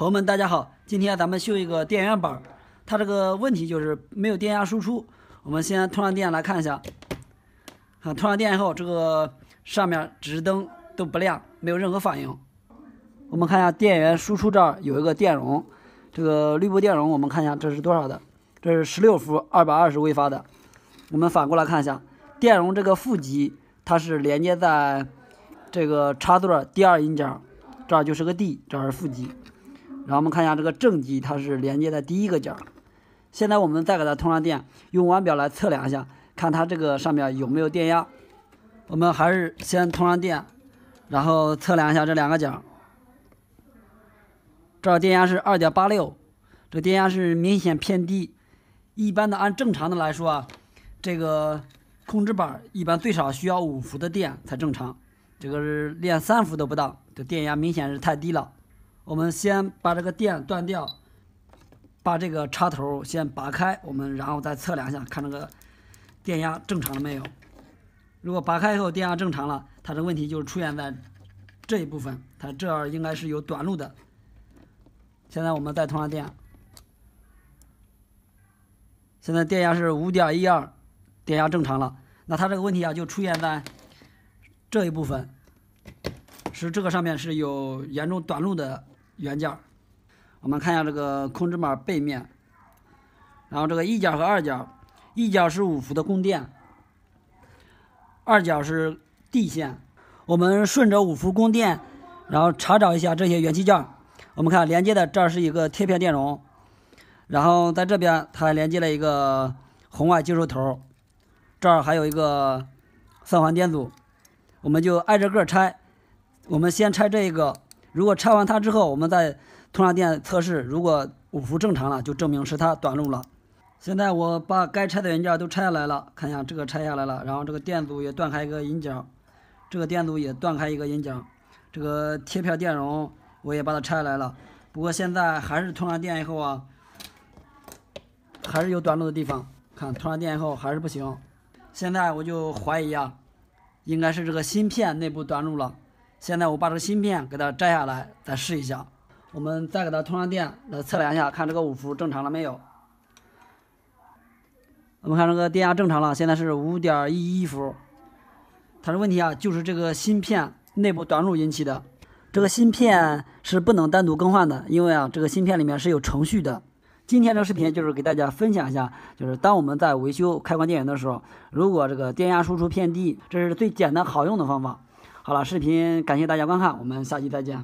朋友们，大家好，今天咱们修一个电源板，它这个问题就是没有电压输出。我们先通上电来看一下，啊，通上电以后，这个上面指示灯都不亮，没有任何反应。我们看一下电源输出这儿有一个电容，这个滤波电容，我们看一下这是多少的？这是十六伏二百二十微发的。我们反过来看一下，电容这个负极它是连接在这个插座第二音角，这儿就是个 D，这儿是负极。然后我们看一下这个正极，它是连接在第一个角。现在我们再给它通上电，用腕表来测量一下，看它这个上面有没有电压。我们还是先通上电，然后测量一下这两个角。这电压是二点八六，这电压是明显偏低。一般的按正常的来说啊，这个控制板一般最少需要五伏的电才正常，这个是连三伏都不到，这电压明显是太低了。我们先把这个电断掉，把这个插头先拔开，我们然后再测量一下，看这个电压正常了没有。如果拔开以后电压正常了，它的问题就出现在这一部分，它这儿应该是有短路的。现在我们再通上电，现在电压是五点一二，电压正常了。那它这个问题啊，就出现在这一部分，是这个上面是有严重短路的元件。我们看一下这个控制板背面，然后这个一角和二角，一角是五伏的供电，二角是地线。我们顺着五伏供电，然后查找一下这些元器件。我们看连接的这儿是一个贴片电容，然后在这边它还连接了一个红外接收头，这儿还有一个三环电阻，我们就挨着个拆。我们先拆这一个，如果拆完它之后，我们再通上电测试，如果五伏正常了，就证明是它短路了。现在我把该拆的元件都拆下来了，看一下这个拆下来了，然后这个电阻也断开一个引脚，这个电阻也断开一个引脚，这个贴片电容。我也把它拆下来了，不过现在还是通上电以后啊，还是有短路的地方。看通上电以后还是不行，现在我就怀疑啊，应该是这个芯片内部短路了。现在我把这个芯片给它摘下来，再试一下。我们再给它通上电来测量一下，看这个五伏正常了没有？我们看这个电压正常了，现在是五点一一伏。它的问题啊，就是这个芯片内部短路引起的。这个芯片是不能单独更换的，因为啊，这个芯片里面是有程序的。今天这个视频就是给大家分享一下，就是当我们在维修开关电源的时候，如果这个电压输出偏低，这是最简单好用的方法。好了，视频感谢大家观看，我们下期再见。